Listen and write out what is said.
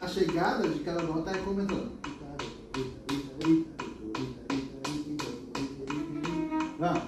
A chegada de cada nota é recomendando. Vamos.